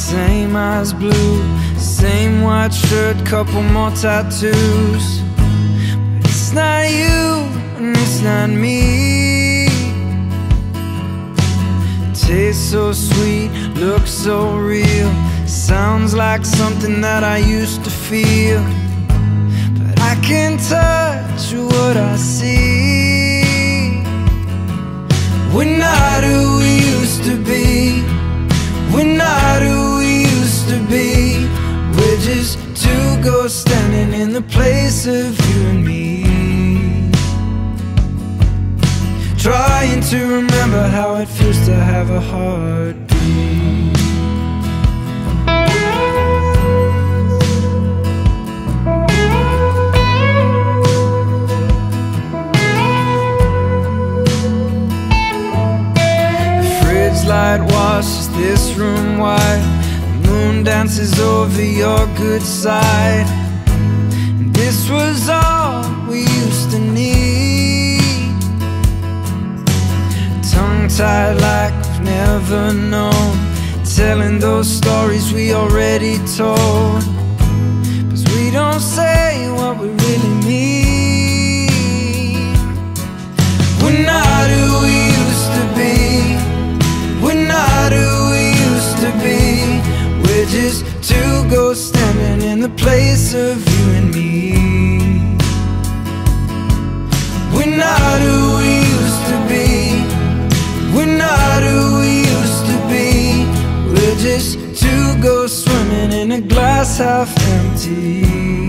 same eyes blue, same white shirt, couple more tattoos. But it's not you, and it's not me. Tastes so sweet, looks so real. Sounds like something that I used to feel. Two ghosts standing in the place of you and me. Trying to remember how it feels to have a heartbeat. The fridge light washes this room white. Moon dances over your good side. And this was all we used to need. Tongue tied like we've never known. Telling those stories we already told. Cause we don't say two ghosts standing in the place of you and me. We're not who we used to be. We're not who we used to be. We're just two ghosts swimming in a glass half empty.